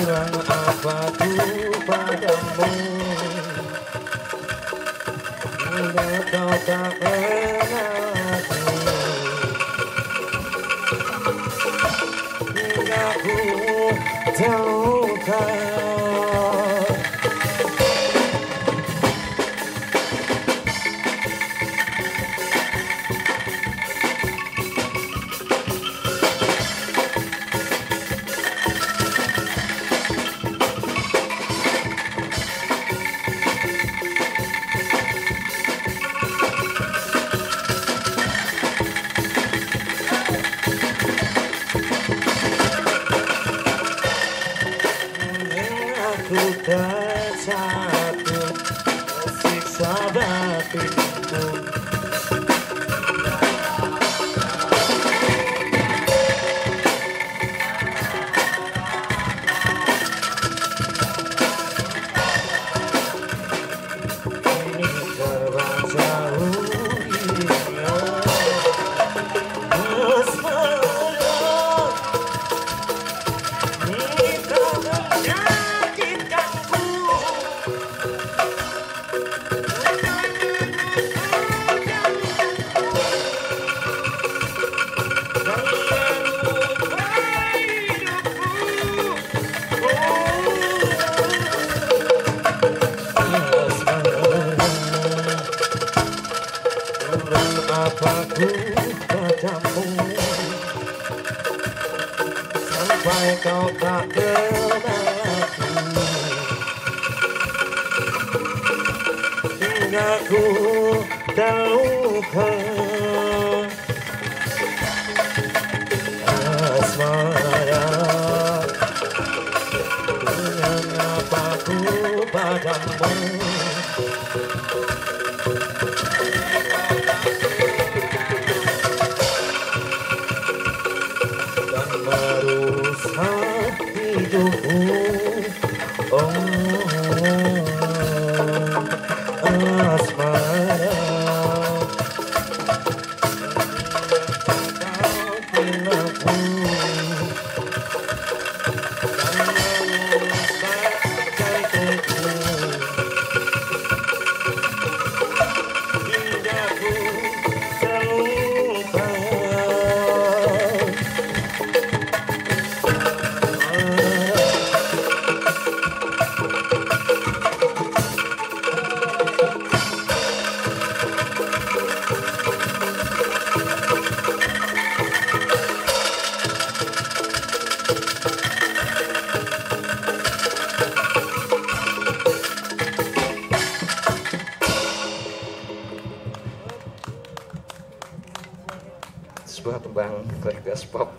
Kurang apa ku padamu Hingga kau tak kenalku Hingga ku terluka Aku terjatuh Siksa batinku sampai kau tak kenalku hingga ku terluka asmara dengan ku padamu dan merusak hidupku Bang kelas Pop.